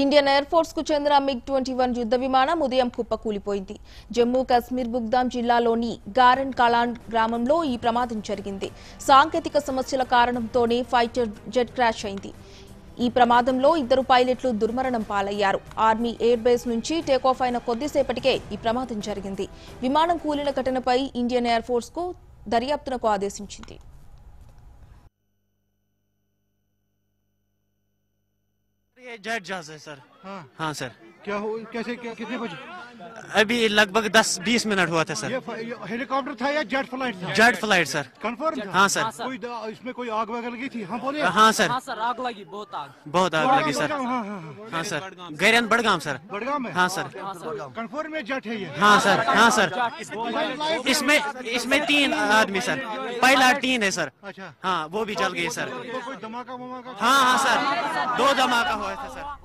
Indian air ఫోర్స్కు చెందిన MiG twenty one యుద్ధ విమానం ఉదయం కుప్పకూలిపోయింది. జమ్మూ కాశ్మీర్ బుగ్దాం జిల్లాలోని గారన్ కలాన్ గ్రామంలో ఈ ప్రమాదం జరిగింది. సాంకేతిక సమస్యల కారణంతోనే ఫైటర్ జెట్ క్రాష్ అయింది. ఈ ప్రమాదంలో ఇద్దరు పైలట్లు దుర్మరణం పాలయ్యారు. ఆర్మీ ఎయిర్ బేస్ నుంచి టేకాఫ్ అయిన కొద్దిసేపటికే ఈ ప్రమాదం జరిగింది. విమానం కూలిన ఘటనపై ఇండియన్ ఎయిర్ ఫోర్స్కు దర్యాప్తునకు ఆదేశించింది. ये जेट जहाज़ है सर। हाँ। हाँ सर। क्या हो कैसे क्या कितने बजे? अभी लगभग 10-20 मिनट हुआ था सर। हेलीकॉप्टर था या जेट फ़्लाइट था? Jet flight sir. कंफर्म था? हाँ सर। कोई इसमें कोई आग वगैरह लगी थी? हाँ बोलिए। हाँ सर। हाँ सर आग लगी बहुत आग। बहुत आग लगी सर। हाँ हाँ हाँ। हाँ सर। गैरन बड़गाम सर। बड़गाम हाँ सर। कंफर्म में जेट है ये? हाँ सर। हाँ सर। इसमें इसमें तीन आदमी सर। पहला तीन है सर। अच्छा। हाँ वो भी चल गई सर। तो धमाका हाँ हाँ सर। दो धमाका हुआ था सर।